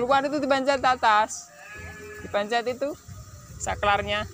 Keluar itu dipencet atas. Dipencet itu saklarnya